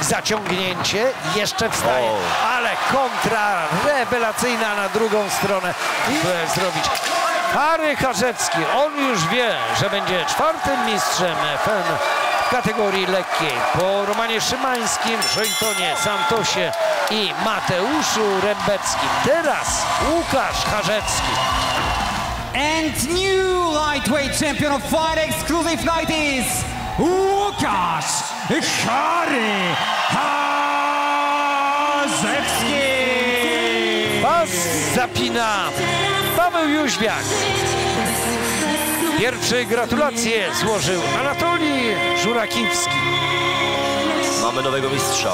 Zaciągnięcie, jeszcze wstaje, O. ale kontra rewelacyjna na drugą stronę. I zrobić. Harry Karzecki, on już wie, że będzie czwartym mistrzem FM w kategorii lekkiej. Po Romanie Szymańskim, Żońtonie, Santosie i Mateuszu Rembeckim. Teraz Łukasz Harzecki. And new lightweight champion of Fight Exclusive Night is Harry Harzewski. Pas zapina Paweł Jóźwiak. Pierwszy gratulacje złożył Anatolii Żurakiwski. Mamy nowego mistrza.